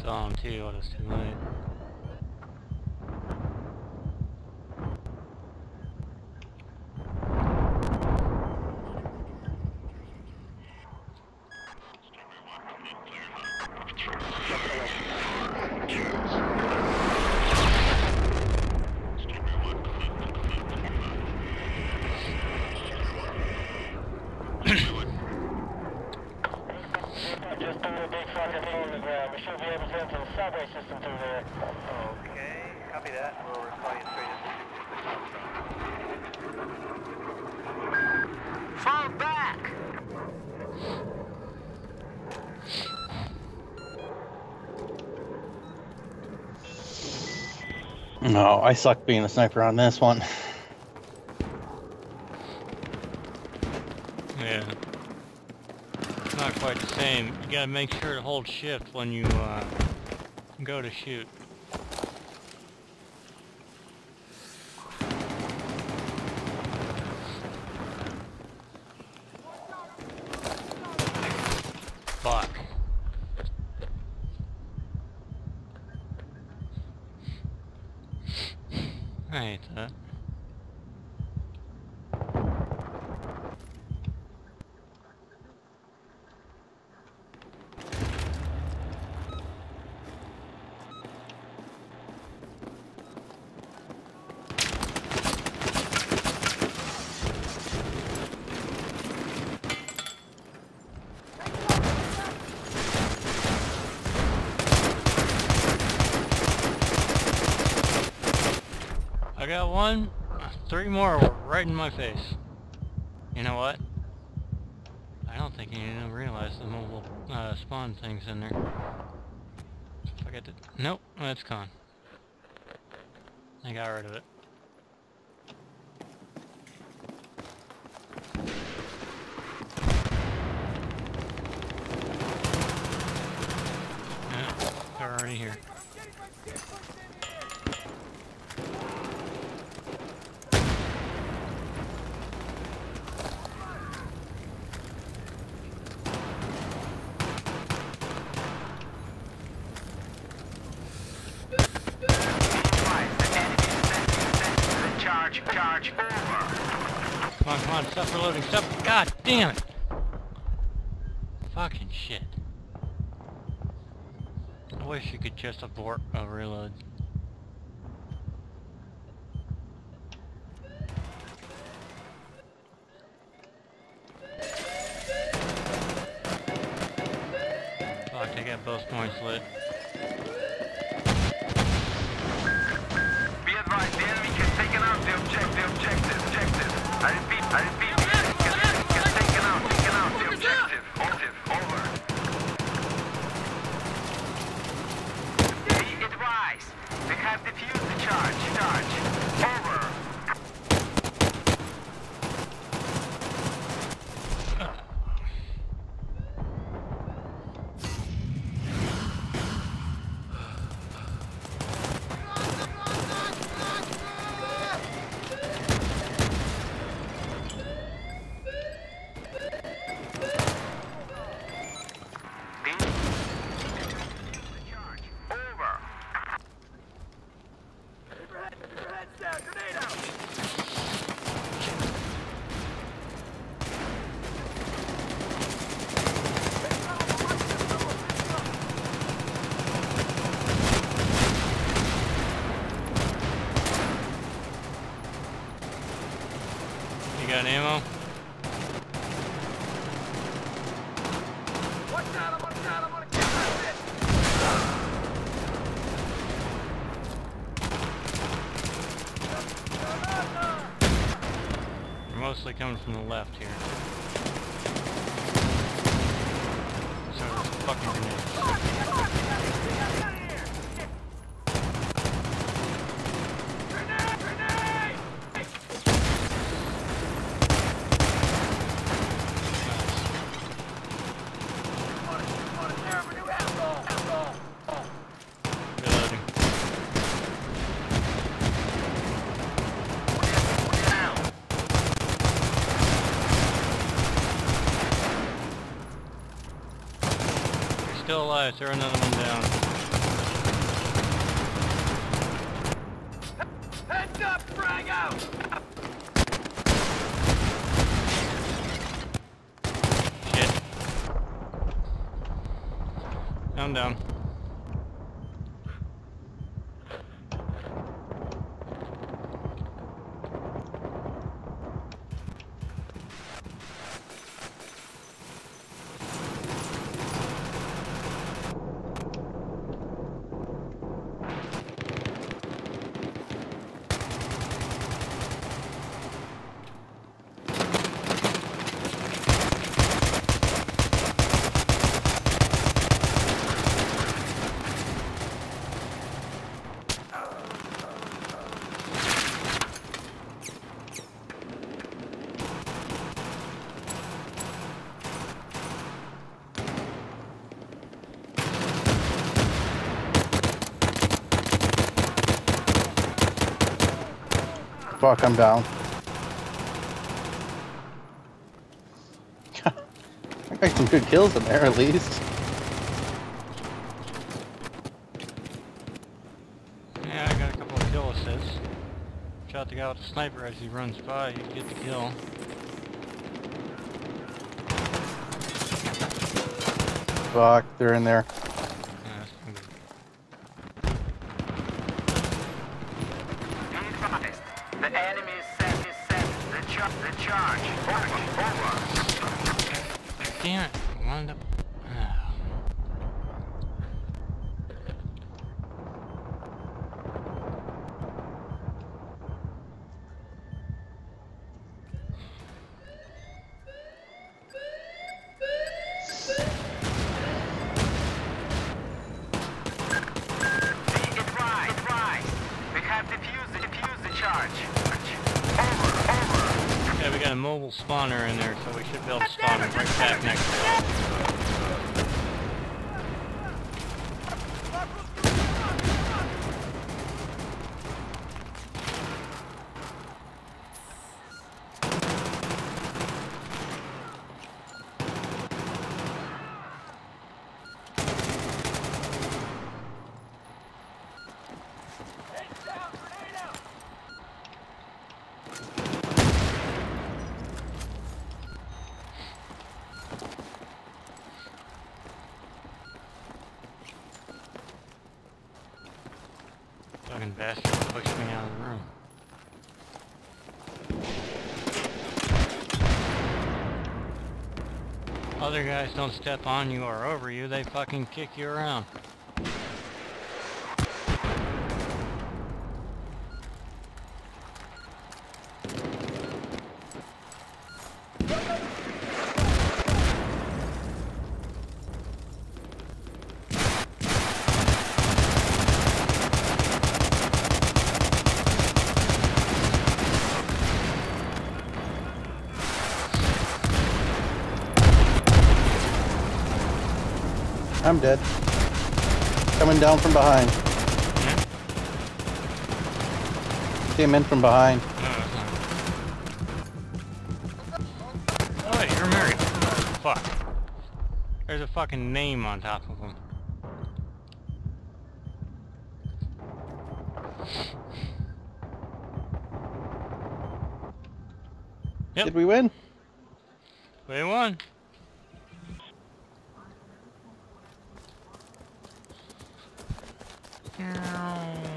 Um, saw him too, but it's too late. Just threw a big fucking hole in the ground. We should be able to enter the subway system through there. Okay, copy that. We'll reply you straight into Fall back! No, I suck being a sniper on this one. Yeah. It's not quite the same. You gotta make sure to hold shift when you uh, go to shoot. Fuck. I hate that. I got one, three more right in my face. You know what? I don't think any of them realize the mobile uh, spawn thing's in there. I get the... Nope, that's gone. I got rid of it. Yeah, they're already here. Charge, charge, over. Come on, stop reloading, stop. God damn it! Fucking shit. I wish you could just abort a reload. Fuck, I got both points lit. Be advised, the enemy has taken out the objective, objective, objective. I repeat, I repeat, the enemy has, has taken out, taken out the objective. Objective, over. Be advised, they have defused the charge, charge. Over. Be charge, over. You got ammo? They're mostly coming from the left here. So there's fucking grenades. still alive. Tear another one down. Heads up, frag out! Shit. I'm down. Fuck, I'm down. I got some good kills in there at least. Yeah, I got a couple of kill assists. Shot the guy with the sniper as he runs by, you get the kill. Fuck, they're in there. Yeah, that's pretty good. Be advised. The enemy is set is set. The, char the charge. Over. Over. Damn it, I wound up... Ah. Be advised. Advised. We have defused, defused the charge. Over. Over. Yeah, we got a mobile spawner in there, so we should be able to spawn it right back next to it. Fucking bastard pushed me out of the room. Other guys don't step on you or over you, they fucking kick you around. I'm dead. Coming down from behind. Yeah? Came in from behind. It's. Oh you're married. Fuck. There's a fucking name on top of him. Yep. Did we win? We won. Yeah,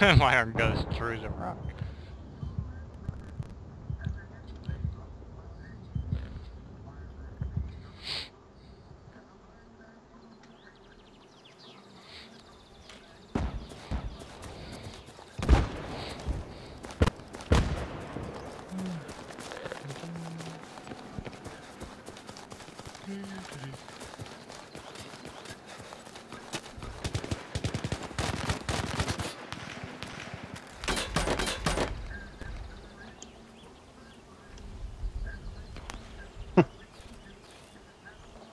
My arm goes through the rock.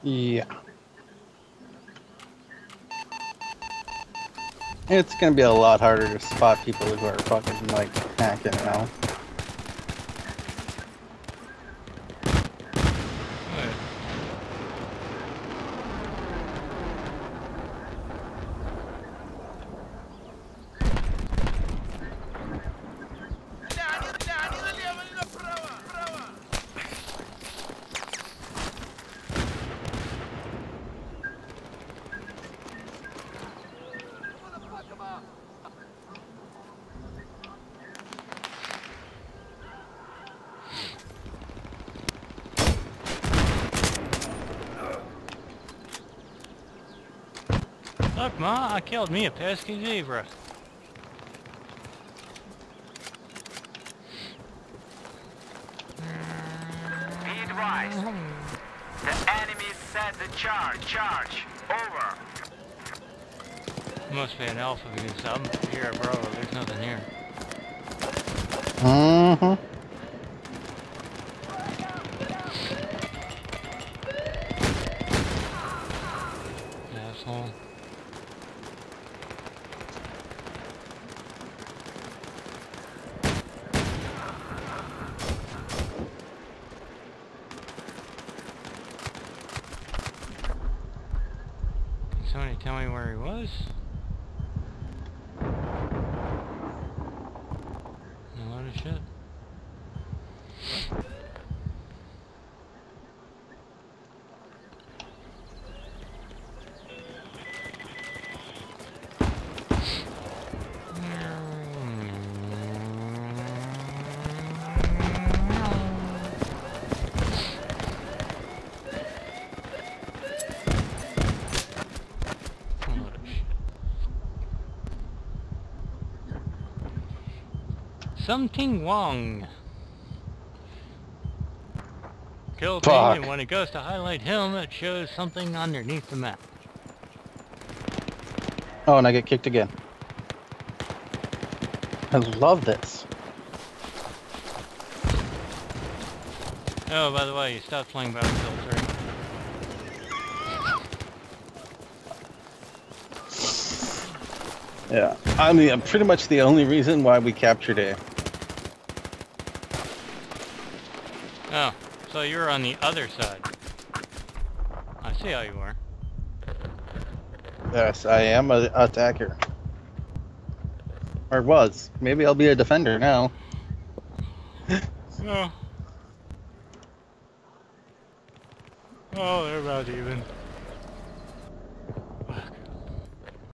Yeah. It's gonna be a lot harder to spot people who are fucking like hacking now. Look, Ma, I killed me a pesky zebra. Be advised. The enemy set the charge. Charge. Over. Must be an alpha because I'm here, bro. There's nothing here. Mm-hmm. Somebody tell me where he was? A lot of shit. A lot of shit. Something wrong. Kill Fuck. and when it goes to highlight him, it shows something underneath the map. Oh, and I get kicked again. I love this. Oh, by the way, you stopped playing Battlefield 3. Yeah. I'm the, I'm pretty much the only reason why we captured A. Oh, so you're on the other side. I see how you are. Yes, I am an attacker. Or was. Maybe I'll be a defender now. Oh. Oh, they're about even.